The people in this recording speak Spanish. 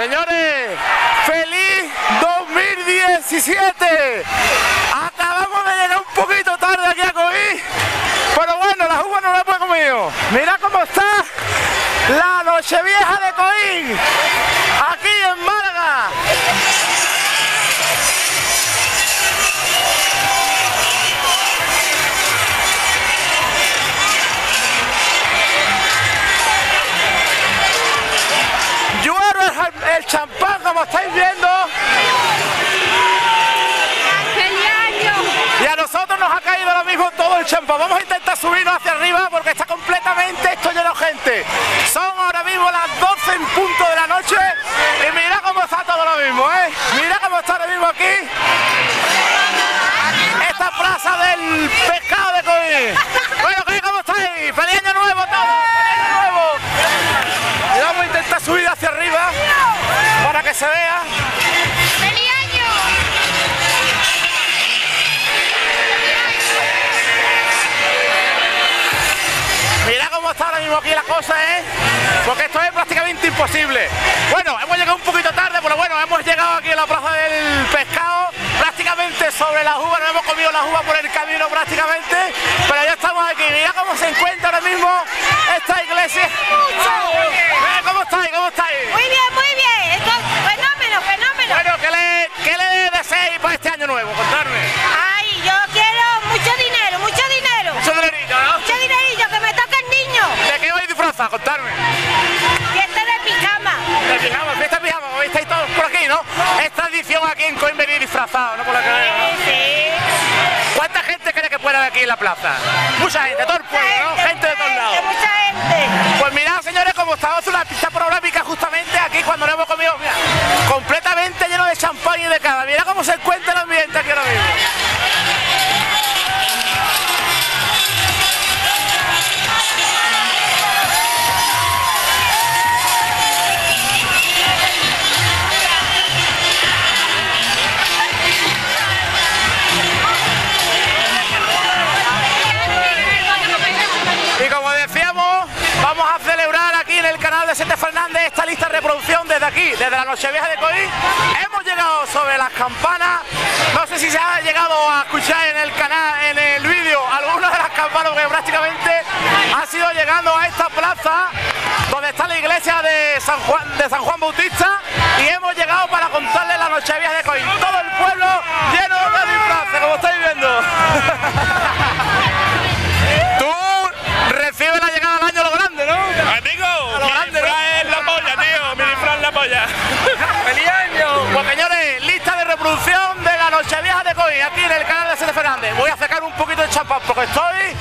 Señores, feliz 2017. Acabamos de llegar un poquito tarde aquí a Coí, pero bueno, la uva no la hemos comido. Mira cómo está la noche vieja de Coín, aquí el, champán, como estáis viendo. Y a nosotros nos ha caído lo mismo todo el champán. Vamos a intentar subirnos hacia arriba porque está completamente esto lleno de gente. Son ahora mismo las 12 en punto de la noche y mira cómo está todo lo mismo, ¿eh? Mira cómo está ahora mismo aquí. Que se vea. ¡Feliz año! Mira cómo está ahora mismo aquí la cosa, ¿eh? Porque esto es prácticamente imposible. Bueno, hemos llegado un poquito tarde, pero bueno, hemos llegado aquí a la plaza del pescado, prácticamente sobre las uvas, no hemos comido las uvas por el camino prácticamente, pero ya estamos aquí. Mira cómo se encuentra ahora mismo ¿no? Es tradición aquí en venir disfrazado, ¿no? Por lo que veo, ¿no? Sí. ¿Cuánta gente cree que puede haber aquí en la plaza? Mucha gente, todo el pueblo, ¿no? Gente de todos lados. Mucha gente. Pues mirad, señores, como estamos en una pista panorámica justamente aquí cuando lo hemos comido, mira, completamente lleno de champán y de cava. Mira cómo se encuentra de Fernández esta lista de reproducción desde aquí, desde la Nochevieja de Coín. Hemos llegado sobre las campanas. No sé si se ha llegado a escuchar en el canal, en el vídeo, algunas de las campanas que prácticamente ha sido llegando a esta plaza donde está la iglesia de San Juan, de San Juan Bautista y hemos llegado para contarles la Nochevieja de la. ¡Feliz año! Pues señores, lista de reproducción de la Nochevieja de Coín, aquí en el canal de Sete Fernández. Voy a sacar un poquito de champán porque estoy